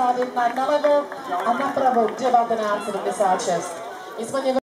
71 nalevo a napravo 1976. Nicméně